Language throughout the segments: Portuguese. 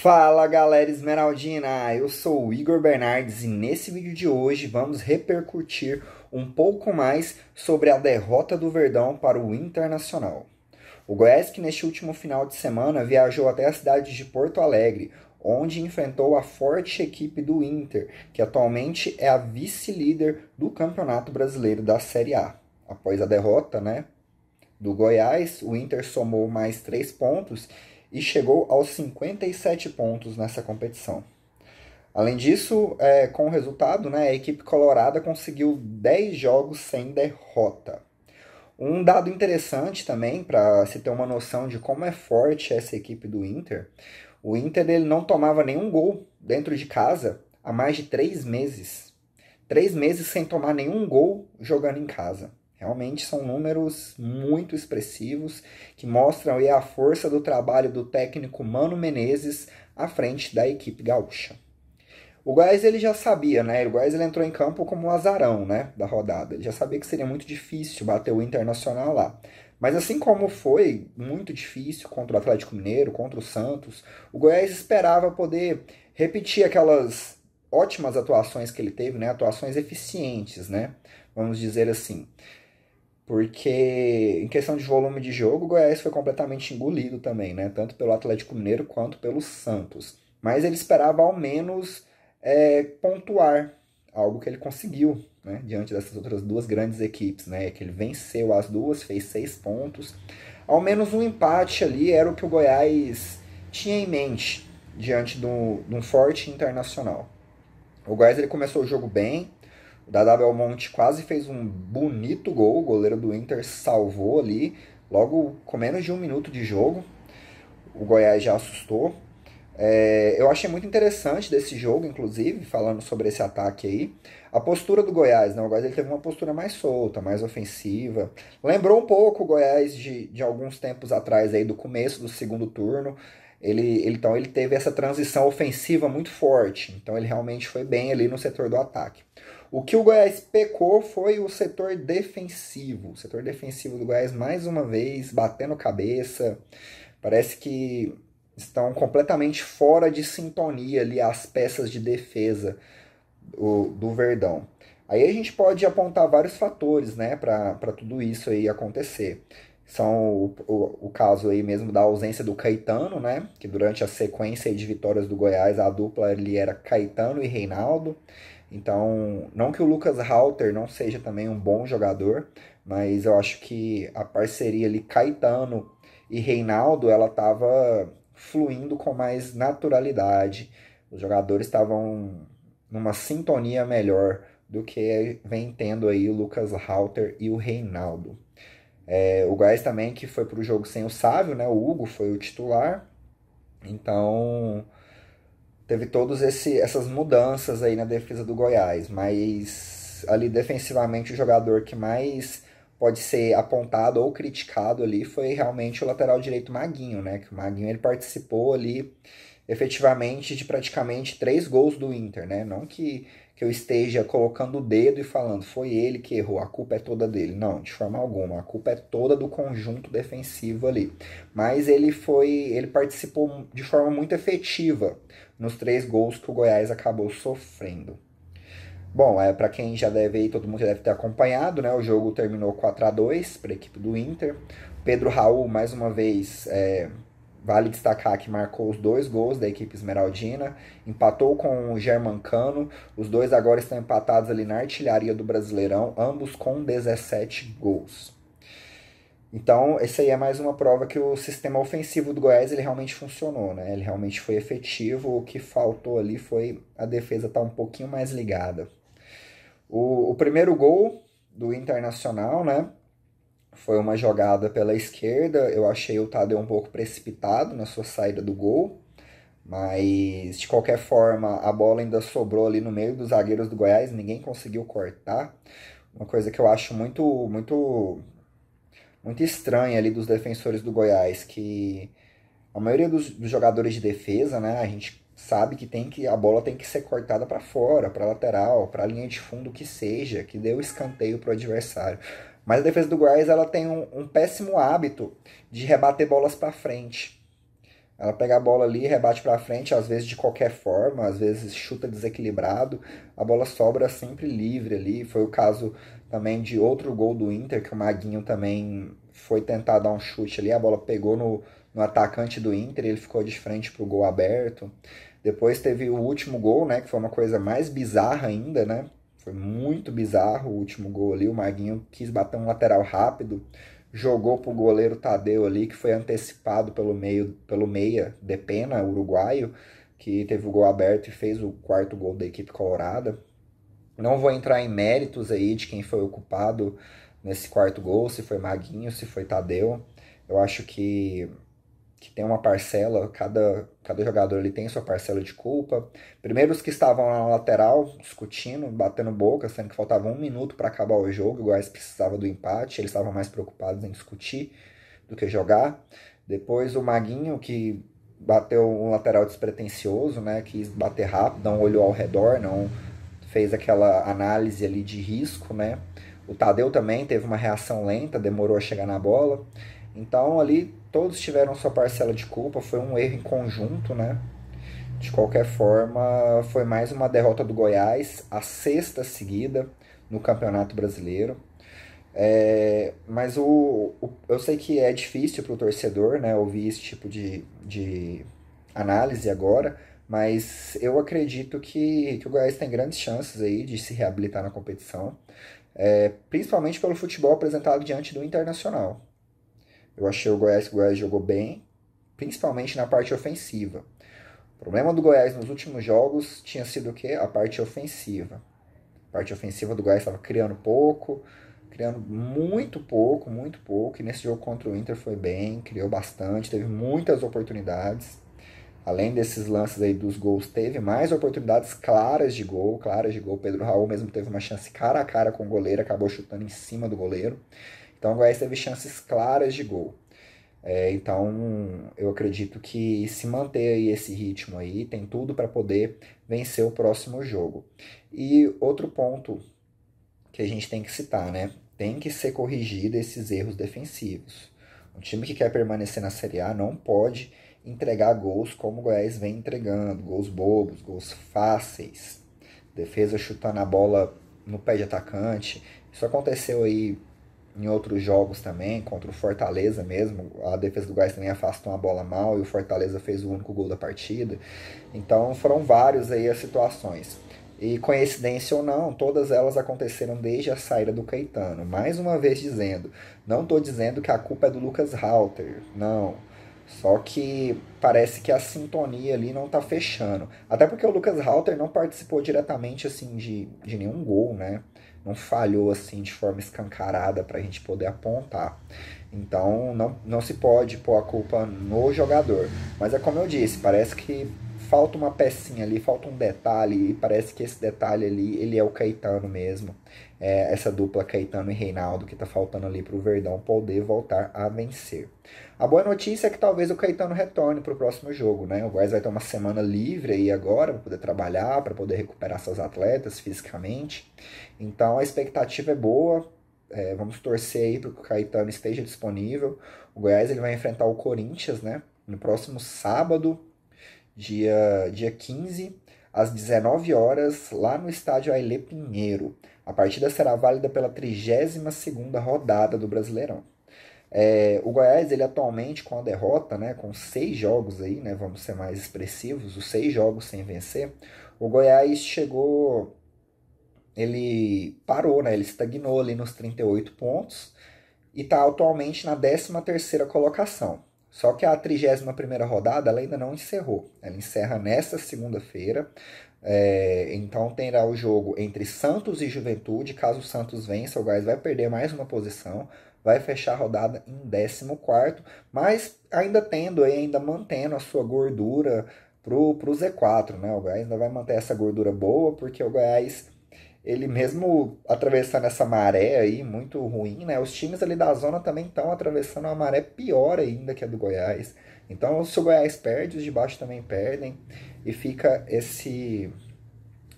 Fala galera esmeraldina, eu sou o Igor Bernardes e nesse vídeo de hoje vamos repercutir um pouco mais sobre a derrota do Verdão para o Internacional. O Goiás que neste último final de semana viajou até a cidade de Porto Alegre, onde enfrentou a forte equipe do Inter, que atualmente é a vice-líder do Campeonato Brasileiro da Série A. Após a derrota, né, do Goiás, o Inter somou mais três pontos e chegou aos 57 pontos nessa competição. Além disso, é, com o resultado, né, a equipe colorada conseguiu 10 jogos sem derrota. Um dado interessante também, para se ter uma noção de como é forte essa equipe do Inter, o Inter ele não tomava nenhum gol dentro de casa há mais de três meses. Três meses sem tomar nenhum gol jogando em casa. Realmente são números muito expressivos que mostram a força do trabalho do técnico Mano Menezes à frente da equipe gaúcha. O Goiás ele já sabia, né? O Goiás ele entrou em campo como um azarão, né, da rodada. Ele já sabia que seria muito difícil bater o Internacional lá. Mas assim como foi muito difícil contra o Atlético Mineiro, contra o Santos, o Goiás esperava poder repetir aquelas ótimas atuações que ele teve, né? Atuações eficientes, né? Vamos dizer assim porque em questão de volume de jogo, o Goiás foi completamente engolido também, né? Tanto pelo Atlético Mineiro quanto pelo Santos. Mas ele esperava ao menos é, pontuar, algo que ele conseguiu, né? Diante dessas outras duas grandes equipes, né? Que ele venceu as duas, fez seis pontos. Ao menos um empate ali era o que o Goiás tinha em mente diante de um forte internacional. O Goiás ele começou o jogo bem, o Dada Belmonte quase fez um bonito gol, o goleiro do Inter salvou ali, logo com menos de um minuto de jogo. O Goiás já assustou. É, eu achei muito interessante desse jogo, inclusive, falando sobre esse ataque aí. A postura do Goiás, né? O Goiás ele teve uma postura mais solta, mais ofensiva. Lembrou um pouco o Goiás de, de alguns tempos atrás, aí, do começo do segundo turno. Ele, ele, então ele teve essa transição ofensiva muito forte. Então ele realmente foi bem ali no setor do ataque. O que o Goiás pecou foi o setor defensivo. O setor defensivo do Goiás, mais uma vez, batendo cabeça. Parece que estão completamente fora de sintonia ali as peças de defesa do, do Verdão. Aí a gente pode apontar vários fatores né, para tudo isso aí acontecer. São o, o, o, caso aí mesmo da ausência do Caetano, né? Que durante a sequência de vitórias do Goiás, a dupla ali era Caetano e Reinaldo. Então, não que o Lucas Halter não seja também um bom jogador, mas eu acho que a parceria ali Caetano e Reinaldo, ela estava fluindo com mais naturalidade. Os jogadores estavam numa sintonia melhor do que vem tendo aí o Lucas Halter e o Reinaldo. É, o Goiás também que foi para o jogo sem o Sávio, né? O Hugo foi o titular. Então, teve todas essas mudanças aí na defesa do Goiás, mas ali defensivamente o jogador que mais pode ser apontado ou criticado ali foi realmente o lateral direito Maguinho, né? Que o Maguinho ele participou ali efetivamente de praticamente três gols do Inter, né? Não que, que eu esteja colocando o dedo e falando foi ele que errou, a culpa é toda dele. Não, de forma alguma, a culpa é toda do conjunto defensivo ali. Mas ele foi, ele participou de forma muito efetiva nos três gols que o Goiás acabou sofrendo. Bom, é para quem já deve todo mundo já deve ter acompanhado, né? O jogo terminou 4 a 2 para a equipe do Inter. Pedro Raul mais uma vez é, Vale destacar que marcou os dois gols da equipe esmeraldina, empatou com o Germancano, os dois agora estão empatados ali na artilharia do Brasileirão, ambos com 17 gols. Então, essa aí é mais uma prova que o sistema ofensivo do Goiás ele realmente funcionou, né? Ele realmente foi efetivo, o que faltou ali foi a defesa estar tá um pouquinho mais ligada. O, o primeiro gol do Internacional, né? Foi uma jogada pela esquerda. Eu achei o Tadeu um pouco precipitado na sua saída do gol. Mas, de qualquer forma, a bola ainda sobrou ali no meio dos zagueiros do Goiás. Ninguém conseguiu cortar. Uma coisa que eu acho muito, muito, muito estranha ali dos defensores do Goiás. Que a maioria dos, dos jogadores de defesa, né? A gente sabe que tem que a bola tem que ser cortada para fora, para lateral, para linha de fundo que seja, que dê o escanteio para o adversário. Mas a defesa do Goiás ela tem um, um péssimo hábito de rebater bolas para frente. Ela pega a bola ali, rebate para frente, às vezes de qualquer forma, às vezes chuta desequilibrado, a bola sobra sempre livre ali. Foi o caso também de outro gol do Inter, que o Maguinho também foi tentar dar um chute ali, a bola pegou no, no atacante do Inter, ele ficou de frente pro gol aberto. Depois teve o último gol, né, que foi uma coisa mais bizarra ainda, né? Foi muito bizarro o último gol ali, o Maguinho quis bater um lateral rápido, jogou pro goleiro Tadeu ali, que foi antecipado pelo meio pelo meia de pena uruguaio, que teve o gol aberto e fez o quarto gol da equipe colorada. Não vou entrar em méritos aí de quem foi ocupado nesse quarto gol, se foi Maguinho, se foi Tadeu. Eu acho que, que tem uma parcela, cada, cada jogador ele tem sua parcela de culpa. Primeiro os que estavam na lateral, discutindo, batendo boca, sendo que faltava um minuto para acabar o jogo, o Goiás precisava do empate, eles estavam mais preocupados em discutir do que jogar. Depois o Maguinho, que bateu um lateral despretensioso, né, quis bater rápido, não olhou ao redor, não fez aquela análise ali de risco, né? O Tadeu também teve uma reação lenta, demorou a chegar na bola. Então ali todos tiveram sua parcela de culpa, foi um erro em conjunto, né? De qualquer forma, foi mais uma derrota do Goiás, a sexta seguida no Campeonato Brasileiro. É, mas o, o, eu sei que é difícil para o torcedor né, ouvir esse tipo de, de análise agora, mas eu acredito que, que o Goiás tem grandes chances aí de se reabilitar na competição, é, principalmente pelo futebol apresentado diante do Internacional. Eu achei o Goiás que o Goiás jogou bem, principalmente na parte ofensiva. O problema do Goiás nos últimos jogos tinha sido o quê? A parte ofensiva. A parte ofensiva do Goiás estava criando pouco, criando muito pouco, muito pouco. E nesse jogo contra o Inter foi bem, criou bastante, teve muitas oportunidades além desses lances aí dos gols, teve mais oportunidades claras de gol, claras de gol. Pedro Raul mesmo teve uma chance cara a cara com o goleiro, acabou chutando em cima do goleiro. Então o Goiás teve chances claras de gol. É, então eu acredito que se manter aí esse ritmo aí, tem tudo para poder vencer o próximo jogo. E outro ponto que a gente tem que citar, né? Tem que ser corrigido esses erros defensivos. Um time que quer permanecer na Série A não pode entregar gols como o Goiás vem entregando, gols bobos, gols fáceis, defesa chutando a bola no pé de atacante. Isso aconteceu aí em outros jogos também, contra o Fortaleza mesmo. A defesa do Goiás também afastou uma bola mal e o Fortaleza fez o único gol da partida. Então foram vários aí as situações. E coincidência ou não, todas elas aconteceram desde a saída do Caetano. Mais uma vez dizendo, não estou dizendo que a culpa é do Lucas Halter, não. Só que parece que a sintonia ali não tá fechando. Até porque o Lucas Halter não participou diretamente assim de, de nenhum gol, né? Não falhou assim de forma escancarada para a gente poder apontar. Então não, não se pode pôr a culpa no jogador. Mas é como eu disse, parece que falta uma pecinha ali, falta um detalhe, e parece que esse detalhe ali, ele é o Caetano mesmo. É essa dupla Caetano e Reinaldo que tá faltando ali pro Verdão poder voltar a vencer. A boa notícia é que talvez o Caetano retorne pro próximo jogo, né? O Goiás vai ter uma semana livre aí agora para poder trabalhar, para poder recuperar seus atletas fisicamente. Então a expectativa é boa, é, vamos torcer aí para que o Caetano esteja disponível. O Goiás ele vai enfrentar o Corinthians, né? No próximo sábado, dia, dia 15, às 19 horas, lá no estádio Ailê Pinheiro. A partida será válida pela 32ª rodada do Brasileirão. É, o Goiás, ele atualmente com a derrota, né, com seis jogos aí, né, vamos ser mais expressivos, os seis jogos sem vencer, o Goiás chegou, ele parou, né, ele estagnou ali nos 38 pontos e está atualmente na 13ª colocação. Só que a 31 rodada ela ainda não encerrou. Ela encerra nesta segunda-feira. É, então terá o jogo entre Santos e Juventude. Caso o Santos vença, o Goiás vai perder mais uma posição. Vai fechar a rodada em 14, mas ainda tendo, ainda mantendo a sua gordura pro, pro Z4, né? O Goiás ainda vai manter essa gordura boa, porque o Goiás ele mesmo atravessando essa maré aí muito ruim, né? Os times ali da zona também estão atravessando uma maré pior ainda que a do Goiás. Então, se o Goiás perde, os de baixo também perdem e fica esse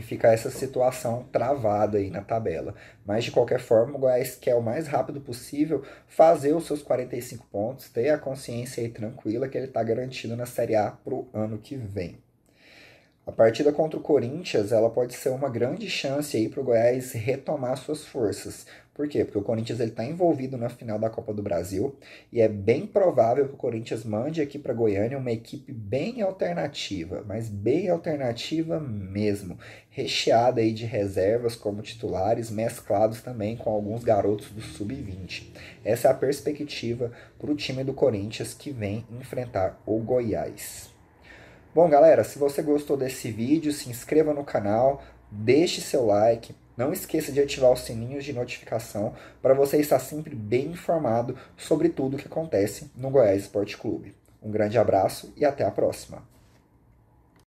fica essa situação travada aí na tabela. Mas de qualquer forma, o Goiás quer o mais rápido possível fazer os seus 45 pontos, ter a consciência aí tranquila que ele está garantido na Série A para o ano que vem. A partida contra o Corinthians ela pode ser uma grande chance aí para o Goiás retomar suas forças. Por quê? Porque o Corinthians está envolvido na final da Copa do Brasil e é bem provável que o Corinthians mande aqui para Goiânia uma equipe bem alternativa, mas bem alternativa mesmo, recheada aí de reservas como titulares, mesclados também com alguns garotos do sub-20. Essa é a perspectiva para o time do Corinthians que vem enfrentar o Goiás. Bom, galera, se você gostou desse vídeo, se inscreva no canal, deixe seu like, não esqueça de ativar os sininhos de notificação para você estar sempre bem informado sobre tudo o que acontece no Goiás Esporte Clube. Um grande abraço e até a próxima!